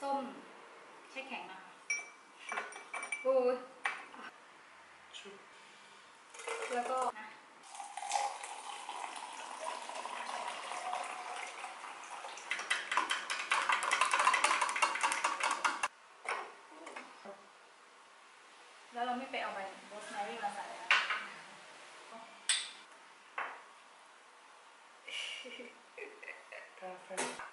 ส้มแช่แข็งมาโอ้ยแล้วก็นะแล้วเราไม่ไปเอาใบโรสแมรี่มาใส่นะกาแฟ